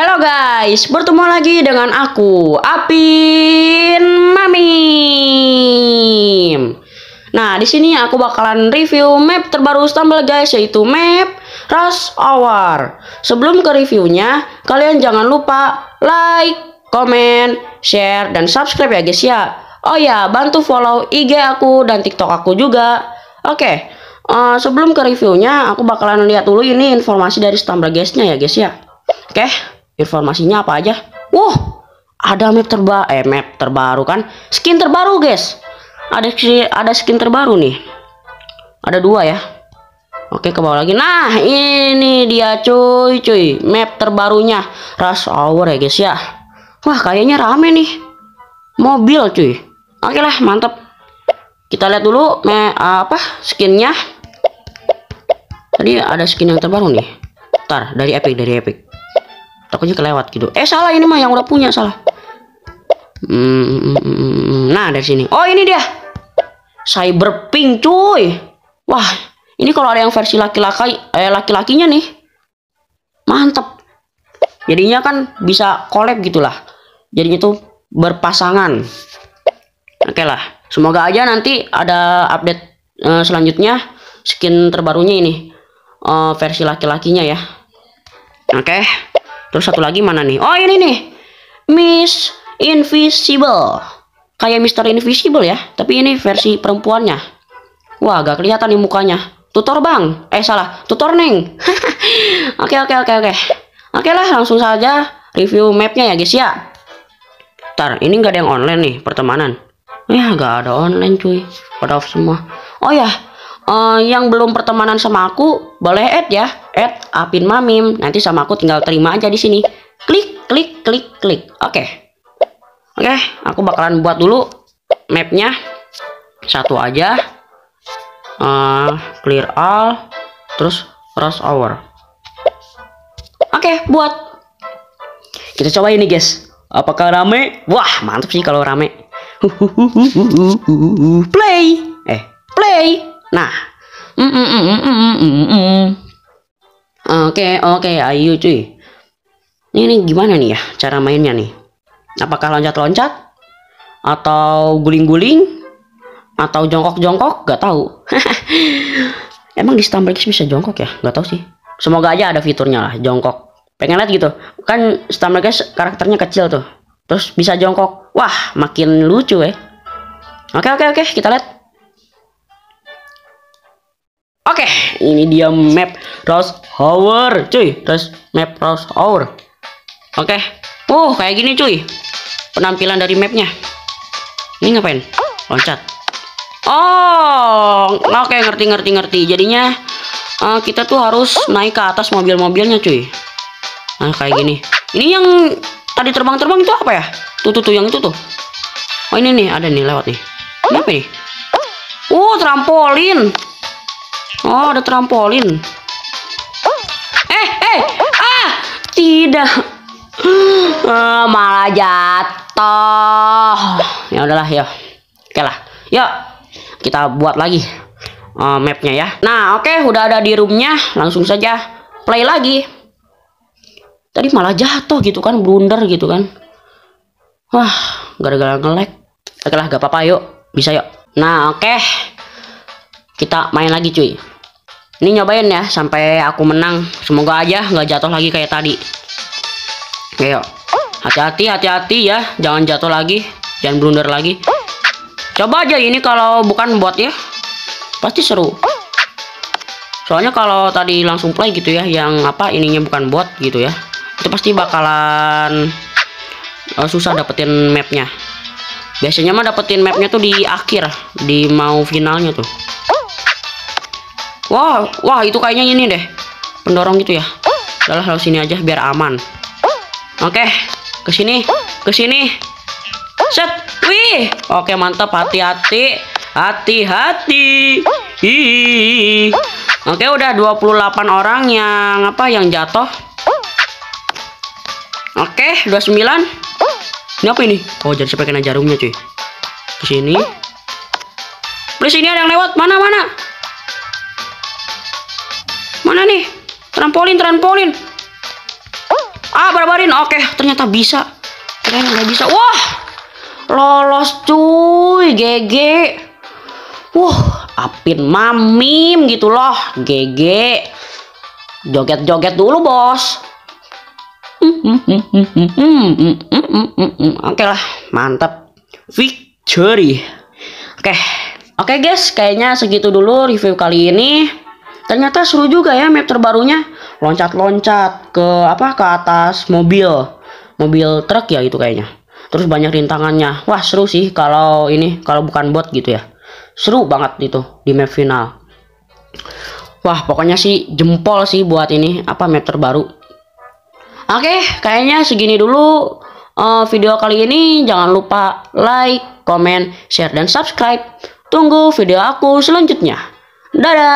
Halo guys, bertemu lagi dengan aku, Apin Mamim. Nah, di sini aku bakalan review map terbaru Stumble guys, yaitu map Rush Hour. Sebelum ke reviewnya, kalian jangan lupa like, comment, share, dan subscribe ya guys ya. Oh ya, bantu follow IG aku dan TikTok aku juga. Oke, uh, sebelum ke reviewnya, aku bakalan lihat dulu ini informasi dari Stumble guysnya ya guys ya. Oke, informasinya apa aja? Wow, ada map terbaru, eh map terbaru kan? Skin terbaru guys. Ada ada skin terbaru nih. Ada dua ya. Oke ke bawah lagi. Nah ini dia cuy cuy map terbarunya Rush Hour ya guys ya. Wah kayaknya rame nih. Mobil cuy. Oke lah mantap. Kita lihat dulu me apa skinnya. Tadi ada skin yang terbaru nih. Ntar dari Epic dari Epic. Takutnya kelewat gitu. Eh salah ini mah yang udah punya salah. Hmm, nah dari sini. Oh ini dia. Cyberpink cuy. Wah ini kalau ada yang versi laki-laki eh laki-lakinya nih. Mantep. Jadinya kan bisa collab gitulah. Jadinya tuh berpasangan. Oke lah. Semoga aja nanti ada update uh, selanjutnya skin terbarunya ini uh, versi laki-lakinya ya. Oke. Terus satu lagi mana nih? Oh ini nih. Miss Invisible. Kayak Mister Invisible ya. Tapi ini versi perempuannya. Wah agak kelihatan nih mukanya. Tutor bang. Eh salah. Tutor neng. oke oke oke oke. Oke lah langsung saja review mapnya ya guys ya. Ntar ini nggak ada yang online nih pertemanan. Ya nggak ada online cuy. Pada off semua. Oh ya uh, yang belum pertemanan sama aku boleh add ya. Add Apin Mamim. Nanti sama aku tinggal terima aja di sini. Klik klik klik klik. Oke. Okay. oke okay, aku bakalan buat dulu mapnya. Satu aja. Uh, clear all. Terus rush hour oke okay, buat. Kita coba ini guys. Apakah rame? Wah mantap sih kalau rame. Play. Eh play Nah, mm, mm, mm, oke oke, ayo cuy. Ini, ini gimana nih ya cara mainnya nih? Apakah loncat-loncat atau guling-guling atau jongkok-jongkok? Gak tahu. Emang di Stumblex bisa jongkok ya? Gak tahu sih. Semoga aja ada fiturnya lah jongkok. Pengen lihat gitu. Kan Stumblex karakternya kecil tuh. Terus bisa jongkok. Wah, makin lucu ya. Oke oke oke, kita lihat. Oke, ini dia map Rose Hour, cuy. Terus map Rose Hour. Oke. Uh, kayak gini, cuy. Penampilan dari mapnya. Ini ngapain? Loncat. Oh, oke okay, ngerti ngerti ngerti. Jadinya uh, kita tuh harus naik ke atas mobil-mobilnya, cuy. Nah, kayak gini. Ini yang tadi terbang-terbang itu apa ya? Tuh tuh tuh yang itu tuh. Oh, ini nih, ada nih lewat nih. Ini apa nih? Uh, trampolin. Oh, ada trampolin. Eh, eh, ah, tidak. Uh, malah jatuh. Ya udahlah, ya. Oke lah. Yuk, kita buat lagi uh, mapnya ya. Nah, oke, okay, udah ada di roomnya. Langsung saja play lagi. Tadi malah jatuh gitu kan, blunder gitu kan. Wah, gara-gara nge-lag. Oke lah, gak apa-apa, yuk. Bisa yuk. Nah, oke. Okay. Kita main lagi, cuy. Ini nyobain ya sampai aku menang. Semoga aja nggak jatuh lagi kayak tadi. Ayo. Hati-hati, hati-hati ya. Jangan jatuh lagi. Jangan blunder lagi. Coba aja ini kalau bukan bot ya. Pasti seru. Soalnya kalau tadi langsung play gitu ya, yang apa ininya bukan bot gitu ya. Itu pasti bakalan uh, susah dapetin mapnya. Biasanya mah dapetin mapnya tuh di akhir, di mau finalnya tuh. Wah, wah itu kayaknya ini deh. Pendorong gitu ya. Udah lalu sini aja biar aman. Oke, ke sini, ke sini. Set. Wih. Oke, mantap. Hati-hati. Hati-hati. Ih. Oke, udah 28 orang yang apa yang jatuh. Oke, 29. Ini apa ini? Oh, jadi sampai kena jarumnya, cuy. Ke sini. Please ini ada yang lewat. Mana, mana? Mana nih? Trampolin, trampolin. Ah, barbarin. Oke, ternyata bisa. Kirain nggak bisa. Wah, lolos cuy. GG. Wah, apin mamim gitu loh. GG. Joget-joget dulu, bos. Oke lah, mantap. Victory. Oke. Oke guys, kayaknya segitu dulu review kali ini. Ternyata seru juga ya map terbarunya. Loncat-loncat ke apa ke atas mobil. Mobil truk ya itu kayaknya. Terus banyak rintangannya. Wah, seru sih kalau ini kalau bukan bot gitu ya. Seru banget itu di map final. Wah, pokoknya sih jempol sih buat ini apa map terbaru. Oke, kayaknya segini dulu uh, video kali ini. Jangan lupa like, comment, share, dan subscribe. Tunggu video aku selanjutnya. Dadah!